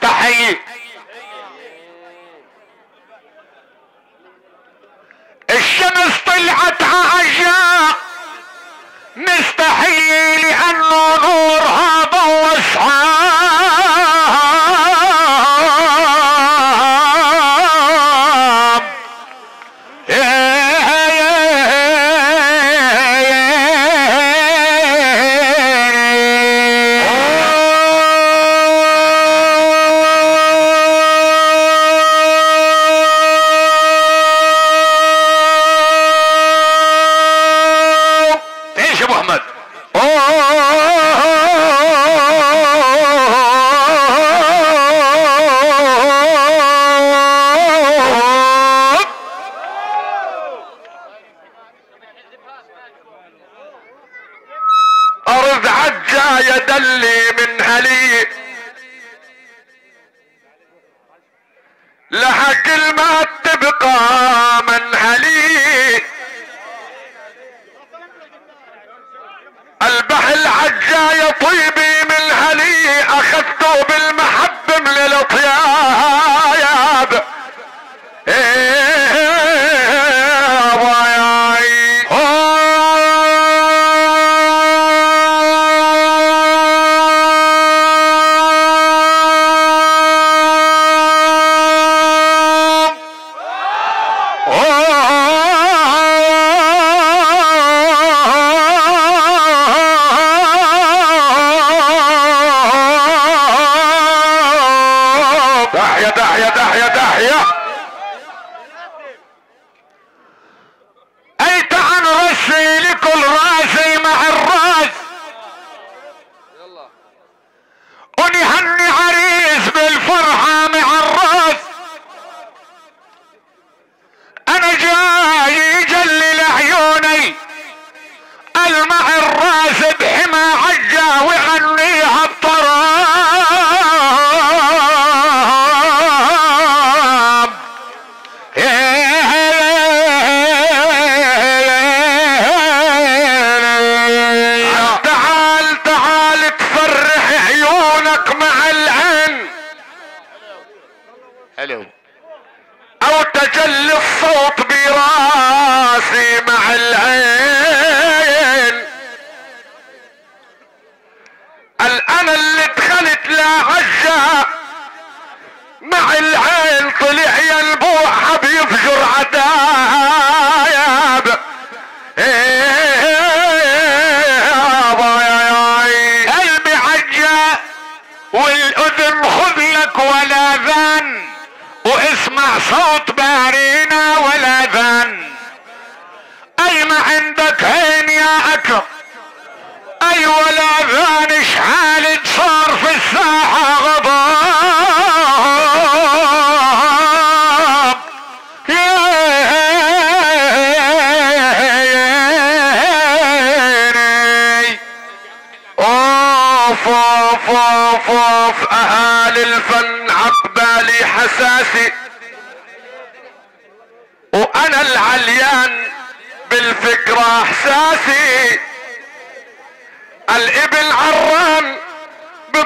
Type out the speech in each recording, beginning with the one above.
تحيي لحق الماء تبقى.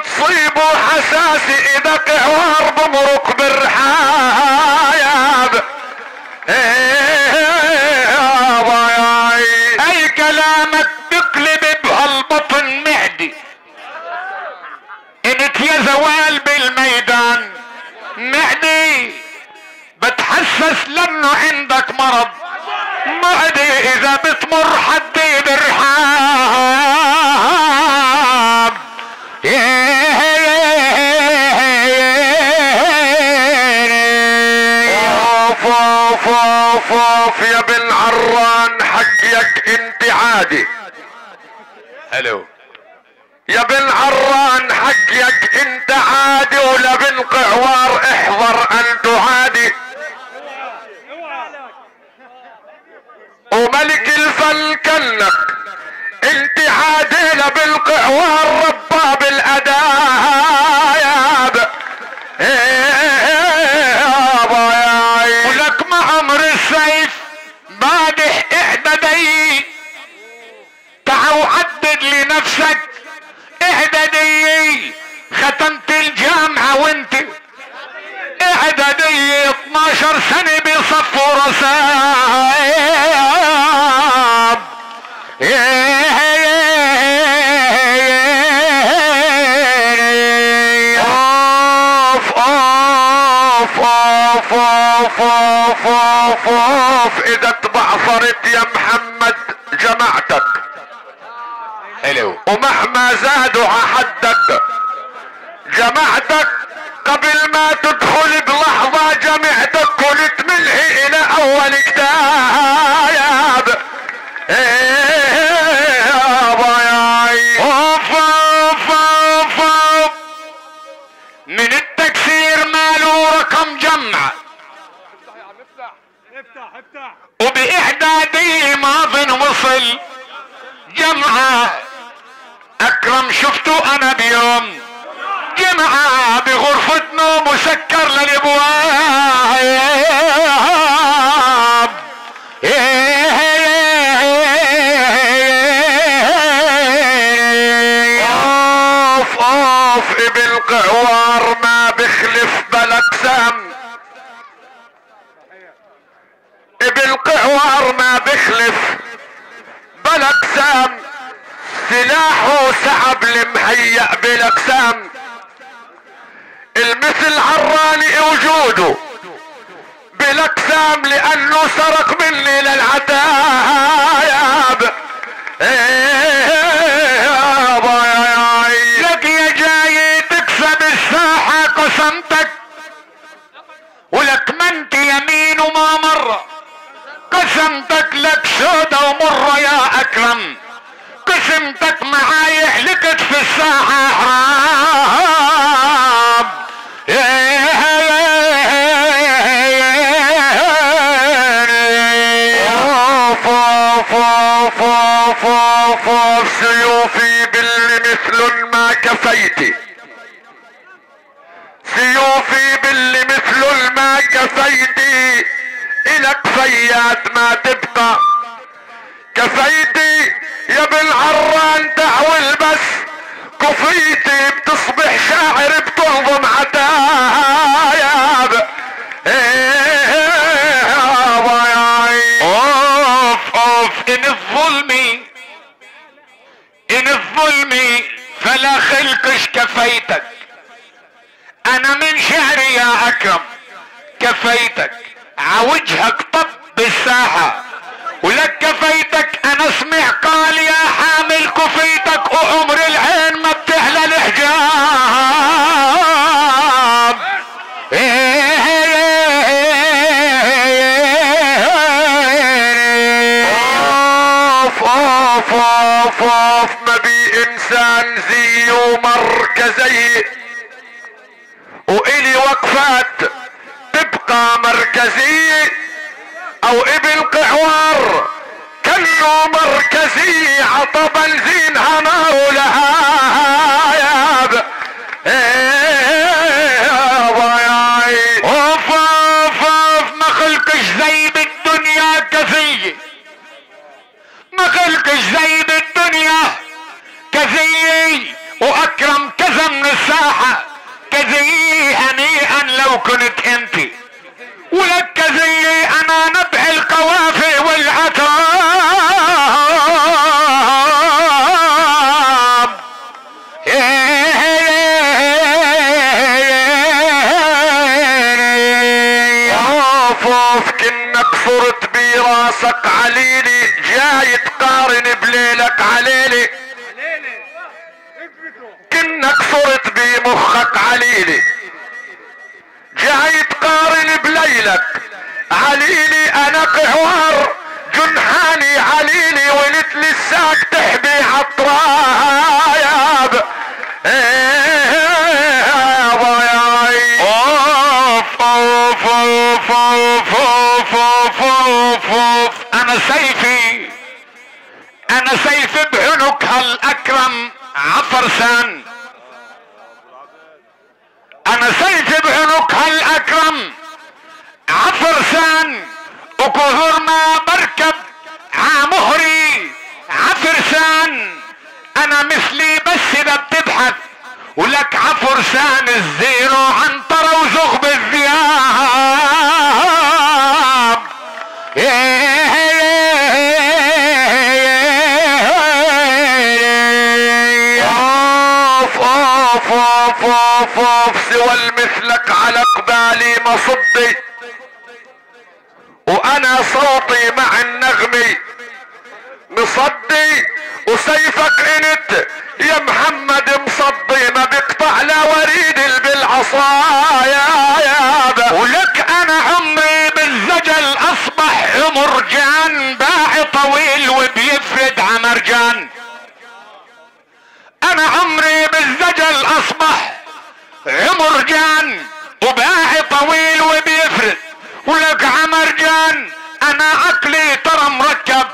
تصيب حساسي إيدك حوار بمرك بالرحاب. إيه، أي كلامك تقلب بهالبطن مهدي. انت يا زوال بالميدان مهدي. بتحسس لأنه عندك مرض مهدي إذا بتمر حدي برحاب Yeah. إيه، عادي ألو يا بن عران حقك انت عادي ولا بن قعوار احضر انت عادي. وملك الفن كنك انت عادي لا قعوار ختمت الجامعة وانت إعدادي 12 سنة بصفوا رساب أوف أوف أوف أوف أوف أوف أوف. إذا تبعثرت يا محمد جماعتك حلو ومهما زادوا عحدك جماعتك قبل ما تدخل بلحظة جمعتك كنت ملهي إلى أول كتاب. إيه من التكسير ماله رقم جمع. وبإعدادي ماض وصل. جمعة. أكرم شفته أنا بيوم. جمعة بغرفة نوم وسكر للأبواب. اوف اوف ابن قعوار ما بخلف بلد سام ابن قعوار ما بخلف بلد سام سلاحه سحب المهيأ بالاقسام المثل عراني وجوده بالأقسام لأنه سرق مني للعتاب. لك يا جاي تكسب الساحة قسمتك ولك ما انت يمين وما مرة قسمتك لك سودة ومرة يا أكرم. قسمتك معاي حلقت في الساحة كفيتي سيوفي باللي مثل الماء كفيتي الك فيات ما تبقى. كفيتي يا بالعران دعوة البس. كفيتي بتصبح شاعر بتهضم عتايب أوف أوف. إن الظلم إن الظلم فلا خلقش كفيتك. أنا من شعري يا أكرم كفيتك. عوجهك طب بالساحة. ولك كفيتك أنا اسمع قال يا حامل كفيتك وعمر العين ما بتحلى الحجاب ومركزي وإلي وقفات تبقى مركزية أو ابن قعوار كانه مركزي عطى بنزين هنا ولهايب أوف أوف أوف ما خلقش زي بالدنيا كزي ما خلقش زي بالدنيا كزي وأكرم كذا من الساحة كزي هنيئا لو كنت أنت. ولك كزي أنا نبع القوافي والعتاب اوف اوف كنك صرت براسك عليلي جاي تقارن بليلك عليلي فرط بمخك عليلي. جاي تقارن بليلك. عليلي أنا قهوار. جنحاني عليلي ولت لساك تحبي عطراب أنا سيفي. أنا سيف بعنق هالأكرم عفرسان. سيف بعنق هالاكرم عفرسان وكثر ما بركب عمهري عفرسان أنا مثلي بس إذا بتبحث ولك عفرسان الزيرو عنطرة وزغب الذياب مصدي وأنا صوتي مع النغمي مصدي وسيفك إنت يا محمد مصدي. ما بيقطع لا وريد بالعصايا يا با ولك أنا عمري بالزجل أصبح مرجان. باع طويل وبيفرد عمرجان أنا عمري بالزجل أصبح عمرجان وباعي طويل وبيفرد ولك عمرجان أنا عقلي ترى مركب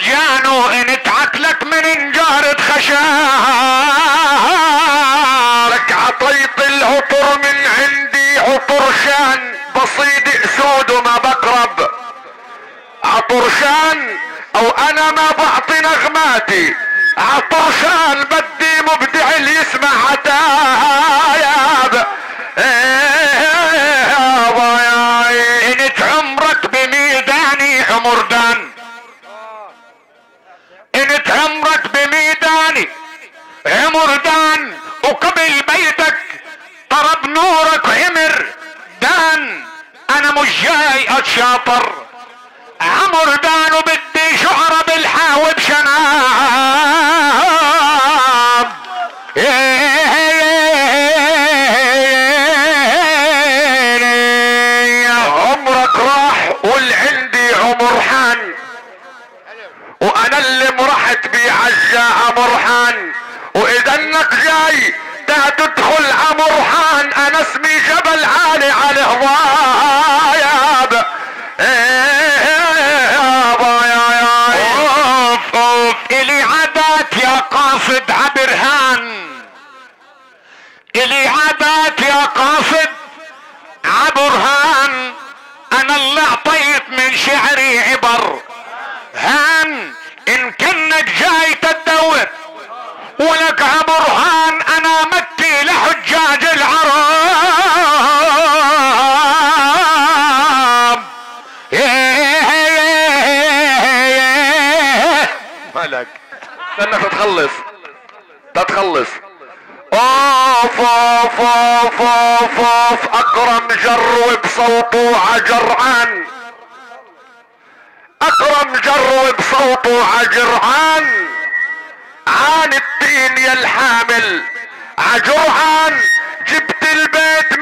عمرجان وانت عقلك من انجارة خشاب لك عطيت العطر من عندي عطرشان بصيد اسود وما بقرب. عطرشان أو أنا ما بعطي نغماتي. عطرشان بدي مبدع اللي يسمع عتايب يابا عمردان وقبل بيتك طرب نورك عمر. دان أنا مش جاي أتشاطر. عمر دان وبدي شعرة بالحاوب شناب ولك عبرهان أنا مكي لحجاج العرب. مالك استنى تتخلص. تتخلص. أوف أوف أوف أوف أوف. أكرم جرو بصوته عجرعان أكرم جرو بصوته عجرعان عن التين يا الحامل. عجرعان جبت البيت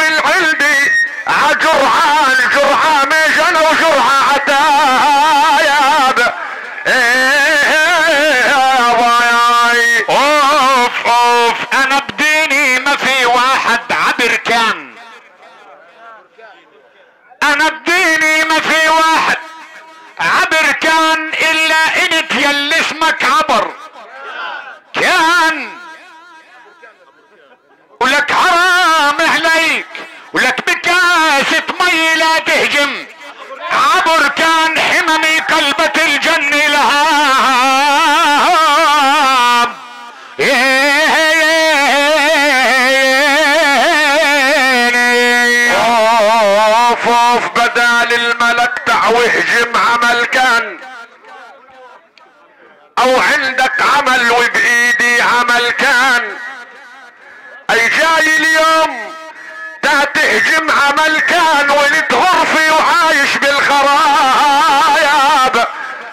عمل وبايدي عمل كان. أي جاي اليوم تهجم عمل كان ولد غرفي وعايش بالخرايب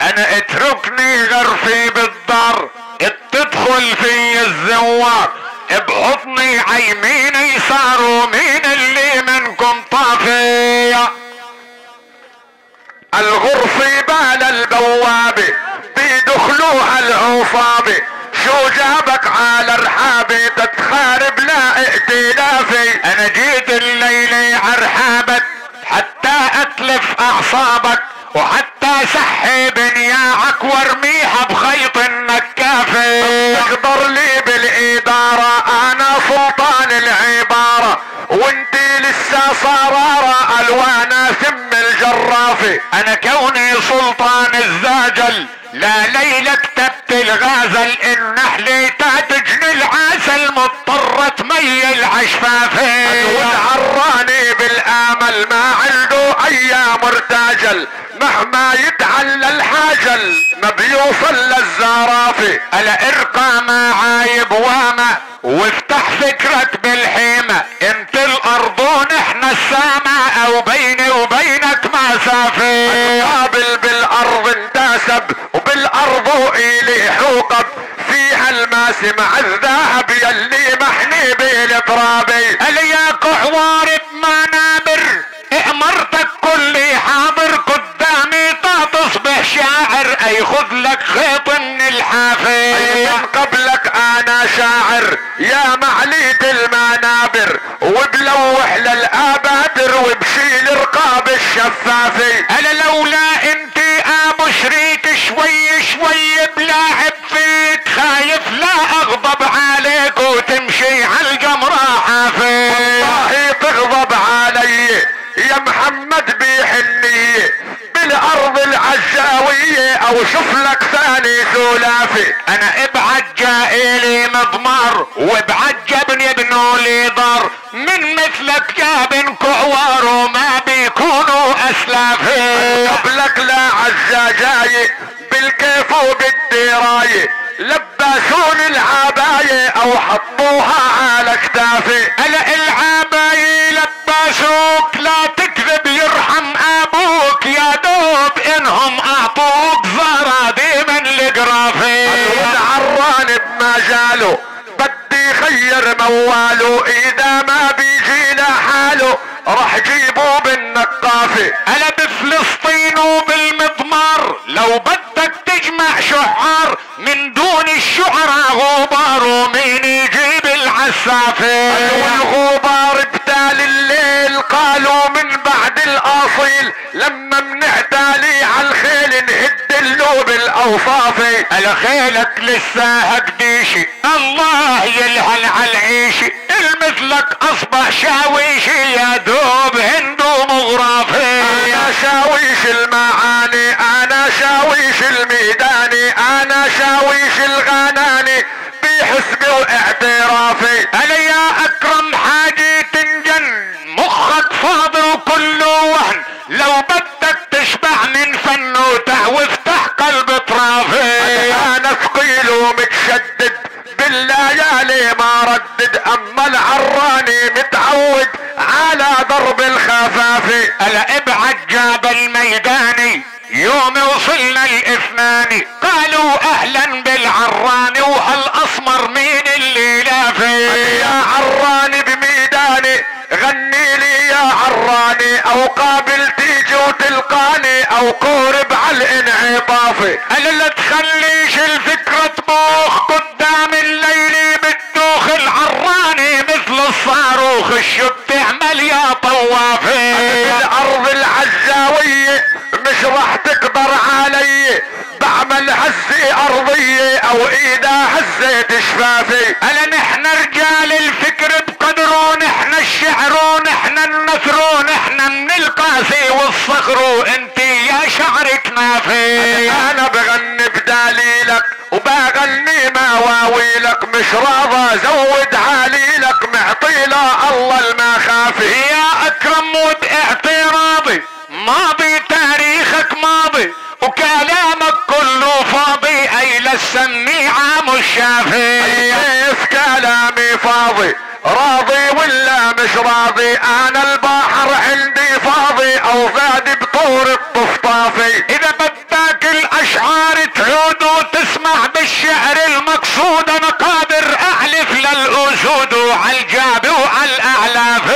أنا اتركني غرفي بالدار تدخل في الزوار. بحضني عيمين يسار ومين اللي منكم طافية. الغرفة بال البوابة بيدخلوها العصابة شو جابك على رحابي تتخارب لا ائتلافي. أنا جيت الليلة عرحابك حتى أتلف أعصابك وحتى سحب نياعك وارميها بخيط النكافي تقدر لي بالإدارة أنا سلطان العبارة وانتي لسه صرارة ألوانا ثم الجرافي أنا كوني سلطان الزاجل كتبت الغازل النحل تجني العسل مضطرة تميل عشفافي والعراني بالآمل ما عنده أيام ارتاجل مهما يتعلى الحاجل ما بيوصل للزرافي ألا ارقى ما عايب واما وافتح فكرك بالحيمة انت الأرض ونحن السامة أو بيني وبينك مسافة. قابل بالأرض انتسب وبالأرض الي حوقب. فيها الماس مع الذهب يلي محني بالترابي الياك حوار بمنابر امرتك كل حاضر قدامي تصبح شاعر. أي خذ لك خيط من الحافي من قبلك أنا شاعر يا معلية المنابر. وبلوح للابادر وبشيل رقاب الشفافي أنا لولا انت ابو شريك شوي شوي بلاعب فيك خايف لا اغضب عليك وتمشي على الجمرة حافي والله تغضب علي يا محمد بحنية بالارض العزاوية أو شوف لك ثاني ثلاثي. أنا إبعد جائلي مضمر وإبعد جبني ابنه لي ضر. من مثلك جاب كعوار وما بيكونوا أسلافي. قبلك لا عزا جاي بالكيف وبالدراية لبسون العباية أو حطوها على كتافي. أنا بمجاله بدي خير مواله إذا ما بيجي لحاله راح جيبه بالنقافة. أنا بفلسطين وبالمضمار لو بدك تجمع شعار من دون الشعراء غبار ومين يجيب العسافة؟ والغبار بتال الليل قالوا من بعد الأصيل لما نهد له بالاوصافي على خيلك لسه هقديشي الله يلعن على العيشي المثلك أصبح شاويشي يا دوب هندو مغرافي. أنا شاويش المعاني أنا شاويش الميداني أنا شاويش الغناني. بحسبي واعترافي أنا يا أكرم ومتشدد بالليالي ما ردد. أما العراني متعود على ضرب الخفافي ألا ابعد جاب الميداني يوم وصلنا الإثنان. قالوا أهلا بالعراني وهالاسمر مين اللي لافي يا عراني بميداني غني لي يا عراني. أو قابل تيجي وتلقاني أو قورب على الانعطافي أنا لا تخليش الفكرة تبوخ قدام الليل بتدوخ العراني مثل الصاروخ الشب تعمل يا طوافي الأرض العزاوية مش راح تقدر علي. بعمل هزة ارضية أو اذا هزيت شفافي انا نحن رجال الفكر بقدر ونحن الشعر ونحن النثر ونحن من القاسي والصخر انت يا شعرك نافي أنا بغني بدليلك وبغني مواويلك مش راضى زود عليلك معطيله الله المخافي يا اكرم ود اعتراضي ماضي تاريخك ماضي وكلامك كله فاضي اي للسميعة مش شافي كيف فاضي. راضي ولا مش راضي؟ أنا البحر عندي فاضي. أو زاد بطور الطفطافي. إذا بدك الأشعار تعود وتسمع بالشعر المقصود أنا قادر احلف للأسود وعلى الجاب وعلى الاعلاف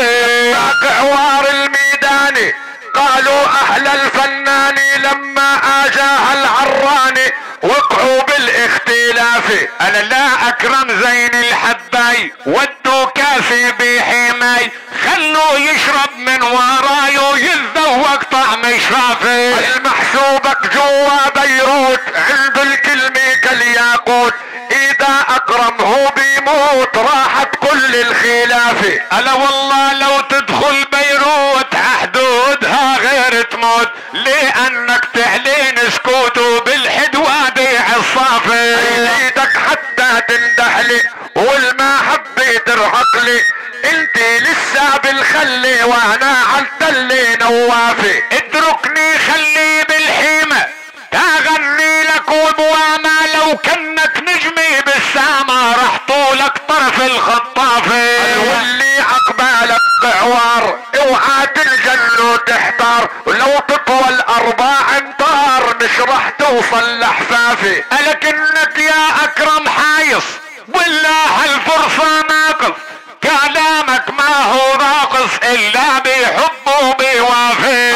حوار الميداني قالوا أهل الفناني لما اجاها العراني وقعوا بالاختلاف. أنا لا أكرم زين الحباي ودوا كاسي بحماي. خلوا يشرب من وراي ويتذوق طعم شافي المحسوبك جوا بيروت. عند الكلمة كالياقوت. إذا اكرم هو بيموت. راحت كل الخلافة ألا والله لو تدخل بيروت. حدودها غير تموت. لأنك تعلين سكوت بالخلي وأنا عالتلي نوافي. اتركني خلي بالحيمة. تغني لك وبواما لو كنك نجمي بالسما. رح طولك طرف الخطافة واللي عقبالك قعوار. اوعى تلجن وتحتار ولو تطول أربع امتار مش رح توصل لحفافي لكنك يا اكرم حايص ولا هالفرصة ناقص كلامك ما هو ناقص الا بحبه بيوافي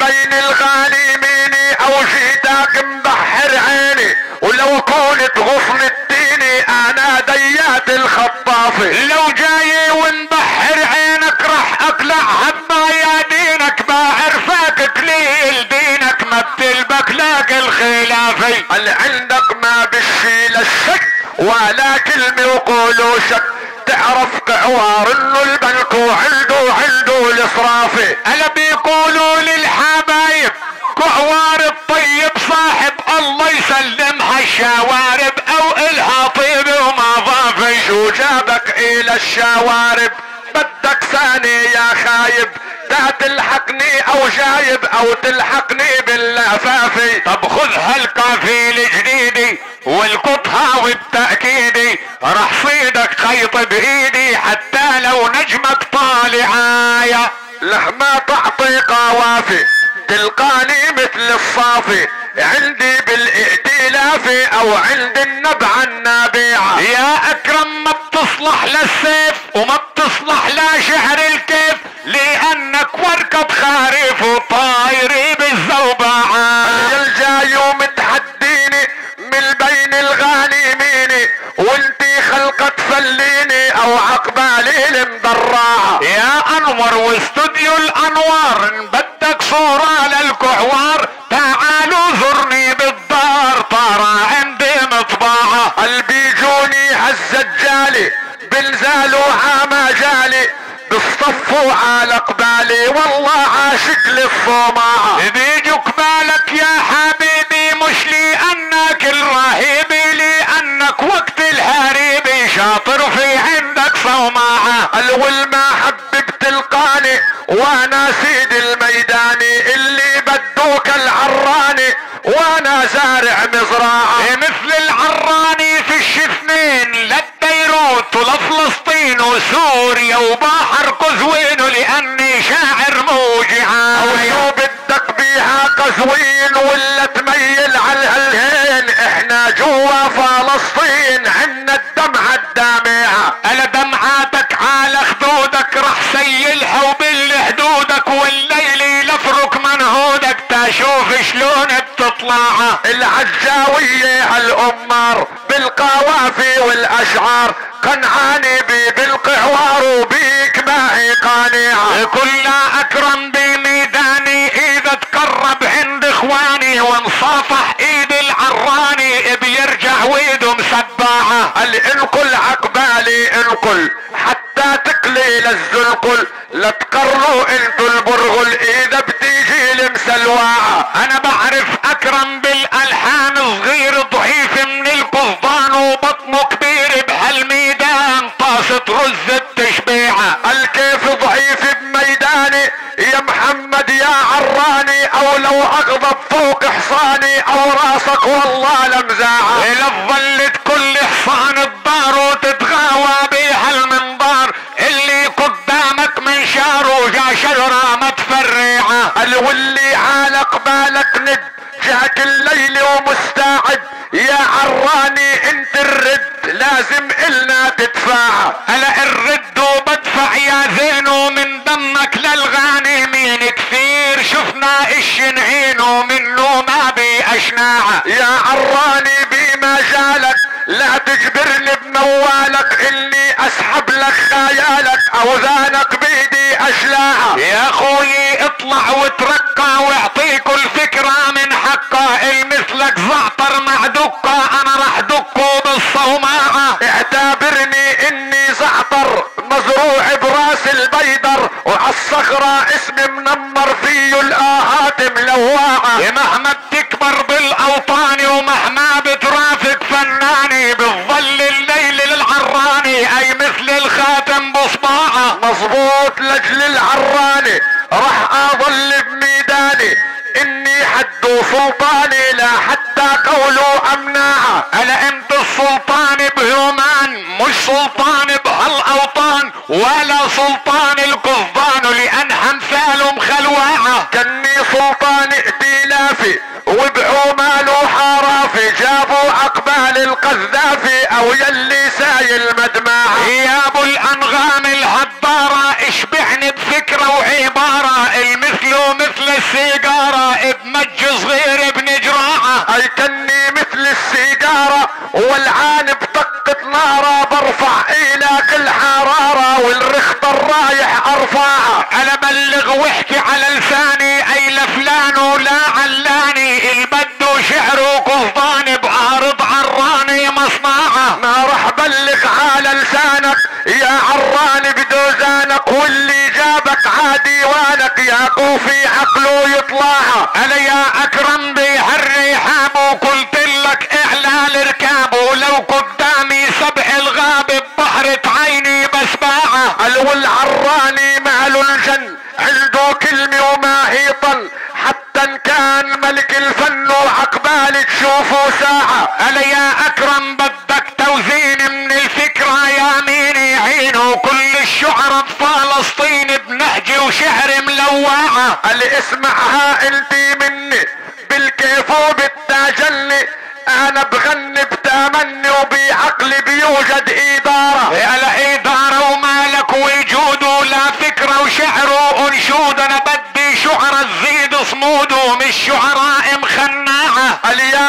بين الغالي ميني أو جيتك مبحر عيني ولو كنت غصن الديني أنا ديات الخطافي لو جاي ومبحر عينك رح اقلع هبا يا دينك بعرفك كليل دينك ما بتلبك لك الخلافي اللي عندك ما بالشي الشك ولا كلمة وقولوا شك تعرف قعوار انه البنك وعنده عنده الإسرافي. الا بيقولوا للحبايب كعوار الطيب صاحب الله يسلمها الشوارب أو إلها طيب ومضافي شو جابك إلى الشوارب بدك ثاني يا خايب تا تلحقني أو جايب أو تلحقني باللفافي. طب خذ هالقافية الجديدة والقطها وبتأكيدي رح صيدك خيط بإيدي حتى لو نجمك طالعايا لحما تعطي قوافي. تلقاني مثل الصافي. عندي بالإئتلاف أو عند النبع النابعة يا أكرم ما بتصلح للسيف وما بتصلح لشعر الكيف لأنك وركب خارف وطايري بالزوبعة الجاي ومتحديني من بين الغانمين وانتي خلقة تفليني أو المدرعة يا أنور واستوديو الأنوار إن بدك صورة للكعوار تعالوا زرني بالدار طارة عندي مطبعة. قلبي جوني هالزجالي؟ بنزالوا عما جالي. بالصفوا على قبالي والله عاشق للصومعة. بيجوا قبالك يا حبيبي مش لانك الرهيبي لانك وقت الهريبي شاطر في عندك الول ما حبب تلقاني وأنا سيد الميداني اللي بدوك العراني وأنا زارع مزرعة. مثل العراني في الشفنين لبيروت ولفلسطين وسوريا وبحر قزوين لأني شاعر موجعة وشو بدك بيها قزوين ولا تميل على الهين؟ إحنا جوا فلسطين عنا الدمعة الدامعة الا دمعاتك على سيلها وبال حدودك والليل لفرك منهودك. تشوف شلون بتطلع العجاوية هالأمار بالقوافي والأشعار. قنعاني بي بالقعوار وبيك معي قانعة كل أكرم بميداني إذا تقرب عند إخواني وانصافح إيد العراني بيرجع ويده مسبعة الانقل عقبالي انقل حتى تقلي للزنقل لا تقروا انتو البرغل اذا بتيجي المسلواعة أنا بعرف أكرم بالألحان صغير ضعيف من القصدان وبطنه كبير بهالميدان طاسة رز التشبيعة الكيف ضعيف بميداني يا محمد يا عراني أو لو أغضب فوق حصاني أو رأسك والله لمزاعة إلا ظلت كل حصان متفرعة الولي على قبالك ند جاك الليل ومستعد. يا عراني إنت الرد لازم إلنا تدفع. هلا الرد وبدفع يا زينو من دمك للغانمين كثير. شفنا الشنعين ومنه ما بأشناعة يا عراني بما جالك لا تجبرني بموالك إني أسحب لك خيالك اوزانك بيدي اشلاعة يا أخوي اطلع وترقى واعطيكوا الفكرة من حقه المثلك زعتر مع دقة أنا رح دقه بالصومعة. اعتبرني إني زعتر مزروع براس البيدر وعالصخرة اسمي منمر فيه الآهات ملوعة. مهما بتكبر بالأوطان ومهما مظبوط لاجل العراني راح أظل بميداني. إني حد سلطاني لا حتى قولوا امناعه أنا أنت السلطان بهمان مش سلطان بهالأوطان ولا سلطان القفضان لأن امثالهم خلواعه كني القذافي أو يلي سايل مدماعه يا ابو الأنغام الهدارة اشبعني بفكرة وعبارة المثل مثل السيجارة بمج صغير بنجراعة اي كني مثل السيجارة والعان بطقة نارة برفع إلى كل حرارة والرخط الرايح أرفعها. أنا بلغ واحكي على لساني أي لفلان ولا علاني البد شعره قفضان بعارض مصنعه ما راح بلغ على لسانك. يا عراني بدوزانك واللي جابك عديوانك يا كوفي عقله يطلعها. أنا يا أكرم بهالرحاب وقلت لك إعلى ركاب ولو قدامي سبع الغاب ببحرة عيني بسباعة قال والعراني ماله الجن؟ عنده كلمة وما هي طل حتى إن كان ملك الفن وعقبال تشوفه ساعة. أنا يا أكرم بدك توزين من الفكرة يا ميني عينه كل الشعراء بفلسطين بنهج وشعر ملوعة. قال اسمعها انت مني. بالكيف وبالتاجلي أنا بغني بتمني وبعقلي بيوجد إدارة. على إدارة ومالك وجود ولا فكرة وشعر وانشود أنا بدي شعراء تزيد صموده مش شعراء مخناعة قال يا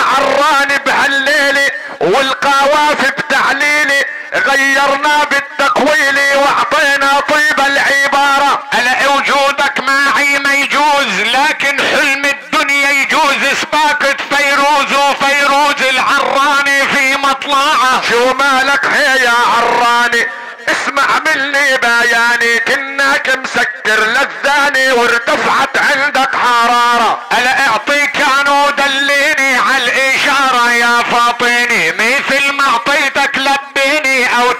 بهالليلة والقوافي بتعليلي غيرنا بالتقويل واعطينا طيب العبارة. أنا وجودك معي ما يجوز لكن حلم الدنيا يجوز. سباكة فيروز وفيروز العراني في مطلعه. شو مالك هي يا عراني؟ اسمع مني بياني كناك مسكر للثاني وارتفعت عندك حرارة. أنا أعطيك كانوا دليني على الاشارة يا فاطيني مثل ما اعطيتك لبيني أو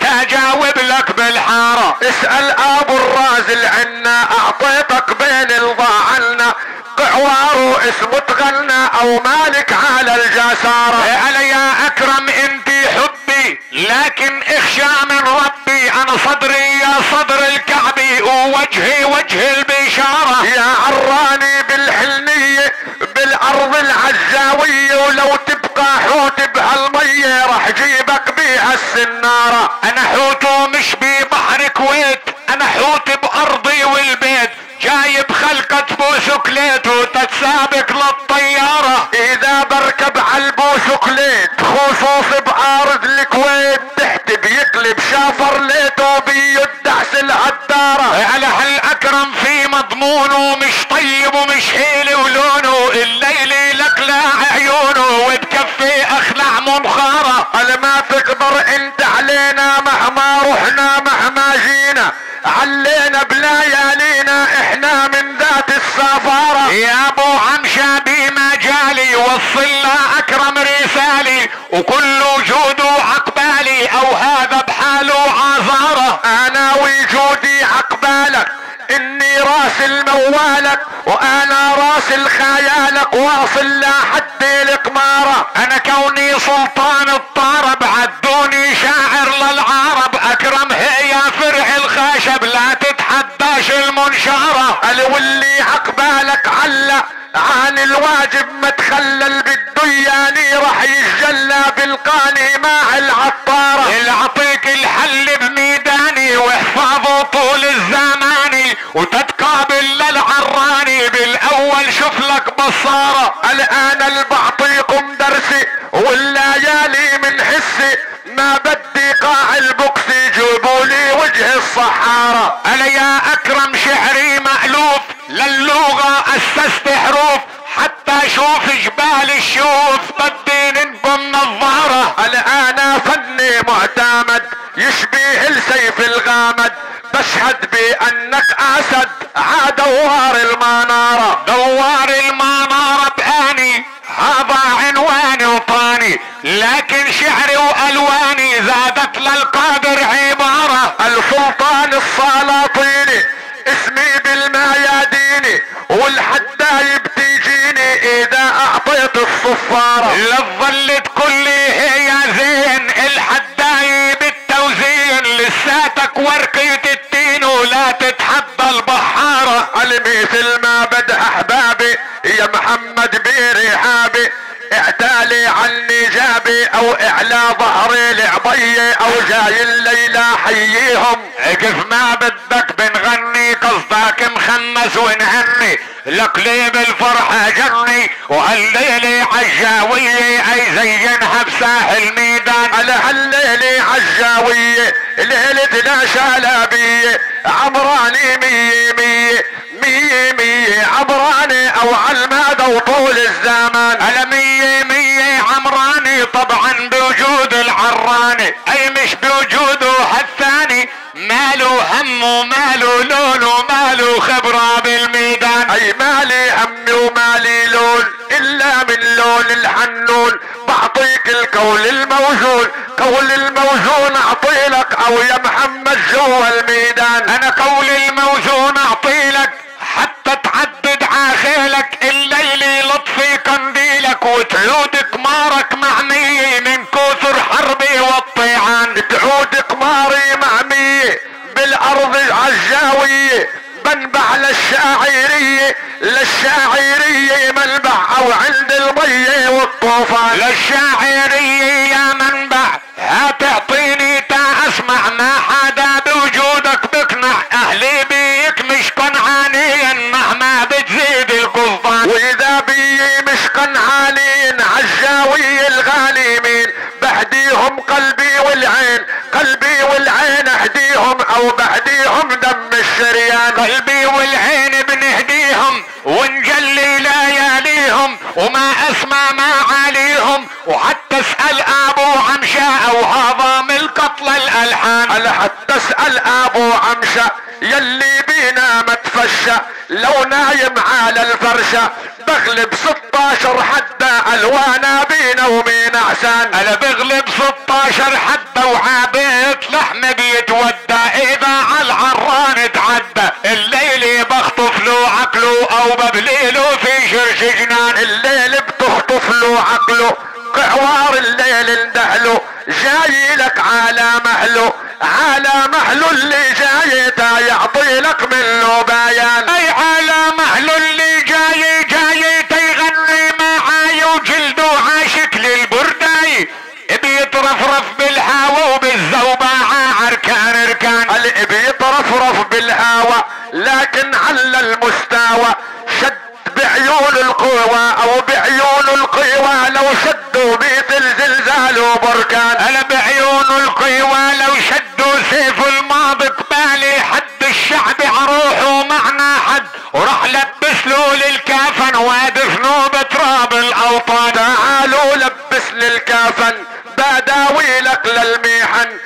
لك بالحارة. اسأل أبو الرازل عنا أعطيتك بين الضاعلنا قعوار اسمه تغنى أو مالك على الجسارة. أنا يا أكرم انتي حبي لكن اخشى من ربي أنا صدري يا صدر الكعبي ووجهي وجه البشارة. يا عراني بالارض العزاوية ولو تبقى حوت بهالمية راح جيبك بيها السنارة. أنا حوت مش ببحر كويت أنا حوت بأرضي والبيت. جايب خلقة بوسكليت وتتسابق للطيارة. إذا بركب عالبوسكليت خصوص بأرض الكويت. تحت بيقلب شافر ليته بيدعس الهدارة على هالأكرم في مضمونه مش طيب ومش حيل ولونه قال ما تقدر انت علينا مهما رحنا مهما جينا. علينا بليالينا إحنا من ذات السفارة يا ابو عمشة بمجالي وصلنا اكرم رسالي وكل وجوده عقبالي أو هذا بحاله عذاره أنا وجودي عقبالك اني راسل موالك وأنا راسل خيالك واصل لحد القمارة أنا كوني سلطان شاعر للعرب أكرم هي فرع الخشب لا تتحداش المنشارة. قال واللي عقبالك علق عن الواجب ما تخلل بالدياني راح يتجلى بالقاني مع العطارة. العطيك الحل بميداني واحفظه طول الزمان وتتقابل للعراني. بالأول شوف لك بصارة الآن اللي بعطيكم درسي والليالي من حسي ما بدي قاع البوكس جيبوا لي وجه الصحارى. أنا يا أكرم شعري مألوف للغة أسست حروف حتى أشوف جبال الشوف بدي ننقم نظارة الآن يشبه السيف الغامد بشهد بأنك أسد. عدوار المنارة. دوار المنارة بآني. هذا عنواني وطاني لكن شعري وألواني زادت للقادر عبارة. السلطان السلاطين اسمي بالميادين والحدايب إذا أعطيت الصفارة. لا كل هي زين الحدايب التوزين لساتك ورقة التين ولا تتحدى البحارة على مثل ما بدا أحبابي يا محمد برحابي إعتالي عني جابي أو إعلى ظهري لعبي أو جاي الليلة حييهم كيف ما بدك بنغني قصدك مخمس ونهني لك ليه بالفرحة جني وهالليلة عالجاوية أي زينها بساحل ميدان على هالليلة عالجاوية ليلة لا شالابية عمراني مية مية مية مية. عمراني أو عالمدى وطول الزمان. على مية مية عمراني طبعا بوجود العراني. أي مش بوجوده هالثاني ماله هم وماله لون وماله خبرة بالميدان. أي مالي همي ومالي لون إلا من لون الحنون. بعطيك القول الموزون قول الموزون اعطيلك أو يا محمد جوا الميدان. أنا قول الموزون اعطيلك وتعود قمارك معني من كثر حربي والطيعان تعود قماري معمية بالأرض عالجاوية بنبع للشاعرية للشاعرية منبع أو عند المية والطوفان. للشاعرية يا منبع هتعطيني تا أسمع ما حدا بوجودك بقنع أهلي بيك مش قنعانيا مهما بتزيد القضبان واذا بي مش قنعانين عالجاوية الغالمين بهديهم قلبي والعين قلبي والعين اهديهم أو بهديهم دم الشريان قلبي والعين بنهديهم ونجلي لياليهم وما اسمع ما عليهم وحتى اسأل ابو عمشاء وهذا من القتل الالحان على حتى اسأل ابو عمشة يلي بينا متفشى لو نايم على الفرشة بغلب 16 حتى ألوانا بينا ومين احسن أنا بغلب 16 حتى وعابيت لحم بيتودى إذا عالعران تعدى الليل بخطف له عقله أو ببليله في شرش جنان. الليل بتخطف له عقله قعوار الليل اندهله. جاي لك على مهله على مهله اللي جاي تا يعطي لك منه بيان. أي على مهله بالهوى لكن على المستوى. شد بعيون القوى أو بعيون القوى لو شدوا بيت الزلزال وبركان أنا بعيون القوى لو شدوا سيف الماضي قبالي حد الشعب عروحه معنا حد. وراح لبس له للكافن وادفنه بتراب الأوطان. تعالوا لبس للكافن بداوي لك للميحن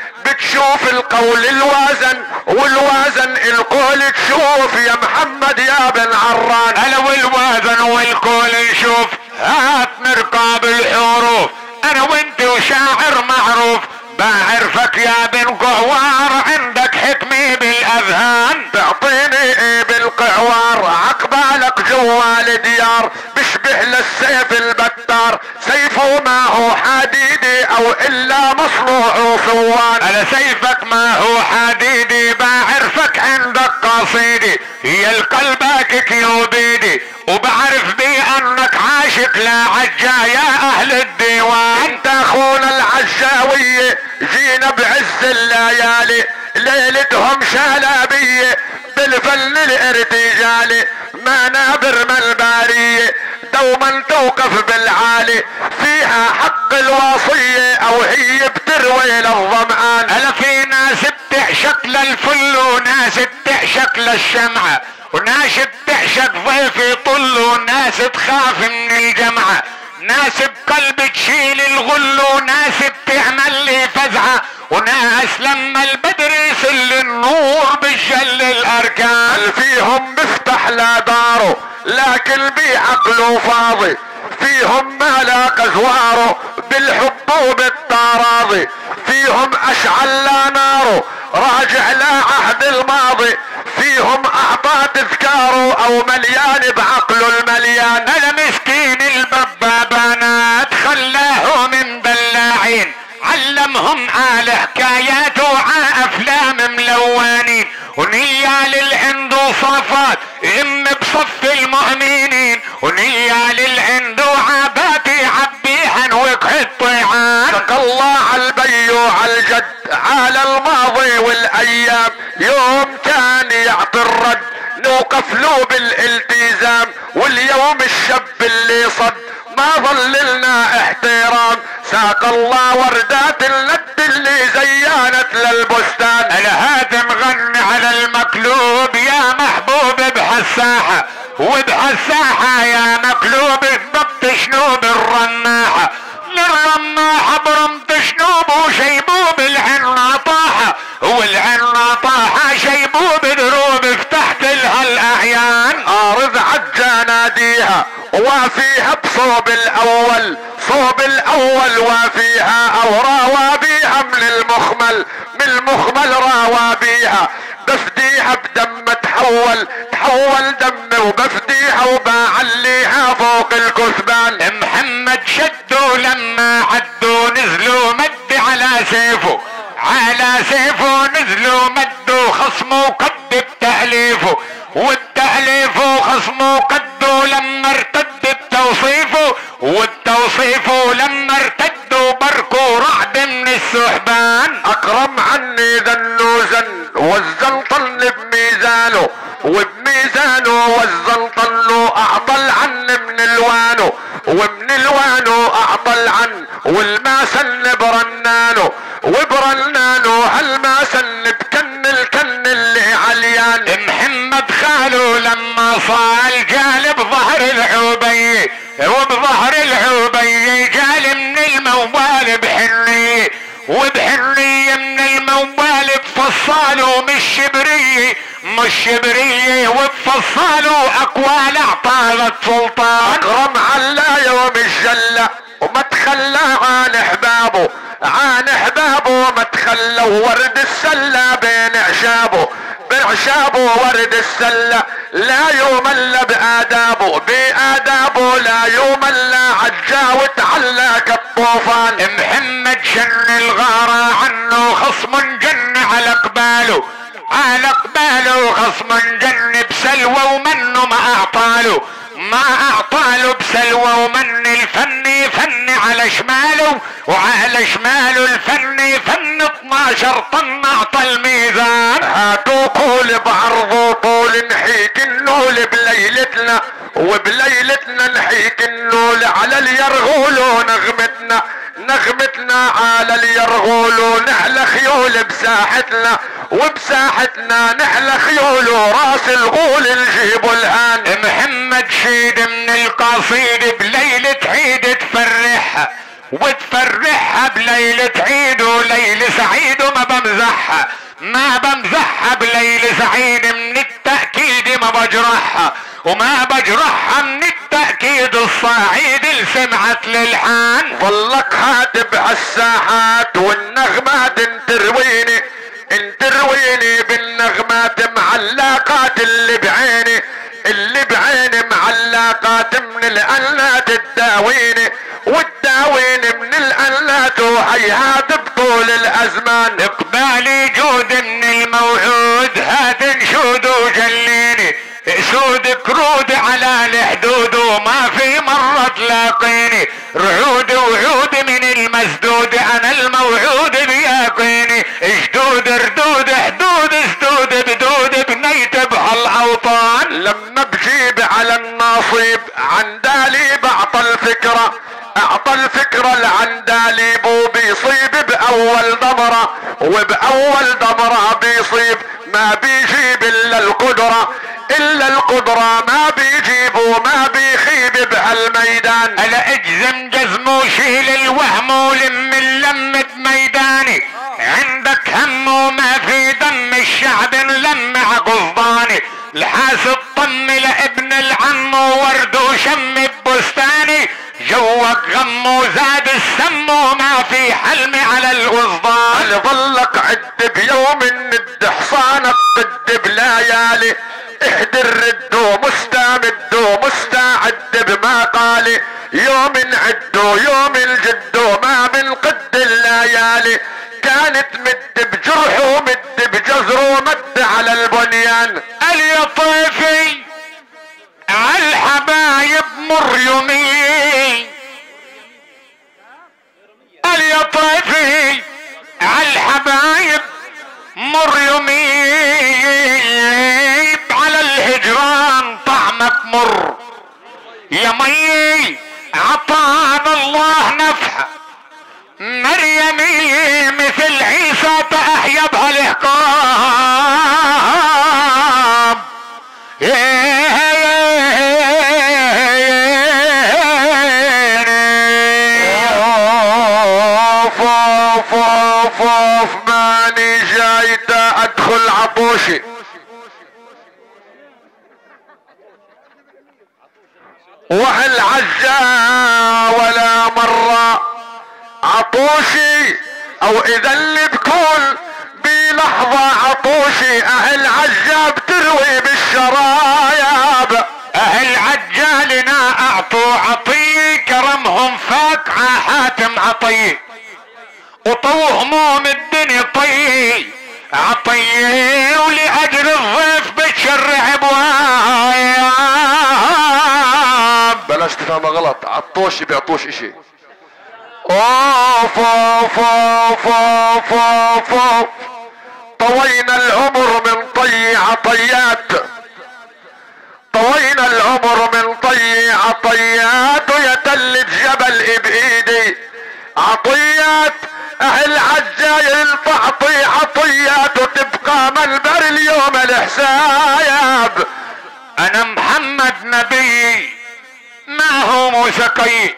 بتشوف القول الوازن والوازن القول تشوف يا محمد يا بن عران. أنا والوازن والكل نشوف هات نرقاب الحروف. أنا وأنت وشاعر معروف بعرفك يا بن قعوار عندك حكمي بالأذهان. تعطيني إيه بالقعوار عقبالك جوال ديار بشبه للسيف البتار سيفه ما هو حديدي أو إلا مصنوع صوان. أنا سيفك ما هو حديدي بعرفك عندك قصيدي. هي القلبك كيوبيدي وبعرف بي أنك عاشق لعجا يا أهل الديوان. أنت أخونا العشاوية جينا بعز الليالي ليلتهم شلابية بالفن الارتجالي منابر ملبارية دوما توقف بالعالي فيها حق الوصية أو هي بتروي للظمآن في ناس بتعشق للفل وناس بتعشق للشمعة وناس بتعشق ضيف يطل وناس تخاف من الجمعة ناس بقلب تشيل الغل وناس بتعمل لي فزعة وناس لما البدر يسل النور بجل الأركان. فيهم مفتح لداره لكن بعقله فاضي. فيهم ما لاقى زواره بالحب وبالتراضي. فيهم أشعل لا ناره راجع لعهد الماضي. فيهم أعطى تذكاره أو مليان بعقله المليان. أنا مسكين البابانات خلاه من بلاعين علمهم آل حكايات وعا أفلام ملونين ونيال العند وصفات ام بصف المؤمنين. ونيال العند وعباتي عبيها وقحط طيعان الله على البي وعلى الجد على الماضي والأيام. يوم كان يعطي الرد نوقف له بالالتزام. واليوم الشاب اللي صد ما ظل لنا احترام ساق الله وردات الند اللي زيانت للبستان. الهادم غني على المقلوب يا محبوب بهالساحة وبهالساحة يا مقلوب بضبط شنوب الرماحة للرماحة برمت شنوب عجا ناديها وافيها بصوب الأول صوب الأول وافيها أو راوى بيها من المخمل من المخمل راوى بيها بفديها بدم تحول تحول دم وبفديها وبعليها فوق الكثبان. محمد شدوا لما عدوا نزلوا مد على سيفه. على سيفه نزلوا مدوا خصموا قد بتأليفه. والتأليف خصموا قدوا لما ارتد بتوصيفه والتوصيف لما ارتدوا بركوا رعد من السحبان. أكرم عني ذنو زن والزنطل بميزانه وبميزانه والزنطل اعطل عن من الوانه ومن الوانه اعطل عن والماسن برنانه وبرنانه هالماسن بكن الكن اللي عليان. محمد خالو لما صال جال بظهر العبي وبظهر العبي جال من الموال بحني وبحني من الموال بفصاله مش شبري مش شبري وبفصاله اقوال اعطالت سلطان أكرم علا يوم الجلة وما تخلى عن إحبابه. عن إحبابه ما تخلى ورد السلة بين اعشابه بعشابه ورد السلة لا يمل بآدابه. بآدابه لا يمل عجا وتعلق الطوفان محمد شن الغارة عنه خصم جن على قباله على قباله خصم جن بسلوى ومنه ما أعطاله. ما أعطاله بسلوى ومن الفن فن على شماله. وعلى شماله الفن فن 12 طن أعطى الميزان. هاتوا قول بعرض طول نحيك النول بليلتنا. وبليلتنا نحيك النول على اليرغول ونغمتنا نغمتنا على اليرغول نحلى خيول بساحتنا وبساحتنا نحلى خيول وراس الغول نجيب الهان محمد شيد من القصيد بليلة عيد تفرحها وتفرحها بليلة عيد وليل سعيد وما بمزحها ما بمزحها بليل سعيد من التأكيد ما بجرحها وما بجرحها من التأكيد الصعيد اللي سمعت للحان. ظلك هاتب عالساحات والنغمات انترويني انترويني بالنغمات معلقات اللي بعيني اللي بعيني معلقات من الألات تداويني والداويني من الألات وهيهات بطول الأزمان. اقبالي جود من الموعود هات نشود وجليني. سودك رود على الحدود وما في مرة تلاقيني رعود وعود من المسدود أنا الموعود بيقيني جدود ردود حدود سدود بدود بنيت بهالأوطان. لما بجيب على النصيب عندالي بعطى الفكرة. أعطى الفكرة العندالي بو بيصيب بأول دمرة وبأول دمرة بيصيب. ما بيجيب إلا القدرة إلا القدرة. ما بيجيب وما بيخيب بهالميدان. أنا أجزم جزم وشيل الوهم ولم اللم بميداني عندك هم وما في دم الشعب نلمع قصداني الحاسب طم لابن جوك غم وزاد السم وما في حلم على الوصدان. ظلك عد بيوم نقد بليالي اهدر ردو مستمد مستعد بما قالي يوم عدو يوم الجدو ما من قد الليالي كانت مد بجرح ومد بجزر ومد على البنيان. اليطيفي عالحبايب مر يومي اليطيفي عالحبايب مر يومي على الهجران طعمك مر يا مي عطانا الله نفحة مريمي مثل عيسى تأحيا بهالإحقام اوف وهل عزا ولا مرة عطوشي أو إذا اللي بكون بلحظة عطوشي أهل عزا بتروي بالشرايب. أهل عجالنا أعطوا عطية كرمهم فاك حاتم عطية وطو هموم الدنيا طي عطية ولأجل الضيف بتشرع بواب بلاش تفهم غلط. عطوشي بيعطوش إشي. أوف أوف أوف أوف أوف أوف. طوينا العمر من طي عطيات طوينا العمر من طي عطيات ويا تلة جبل بايدي عطيات أهل عجايل تعطي عطيات وتبقى منبر اليوم الحساب أنا محمد نبي. معه موسيقي؟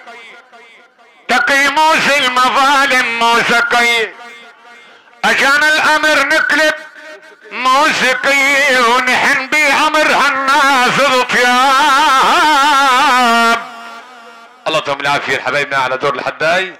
تقي موسى المظالم موسيقي. اجانا الأمر نقلب موسيقي ونحن بأمر هالناس الطياب الله يعطيهم العافية حبايبنا على دور الحداي.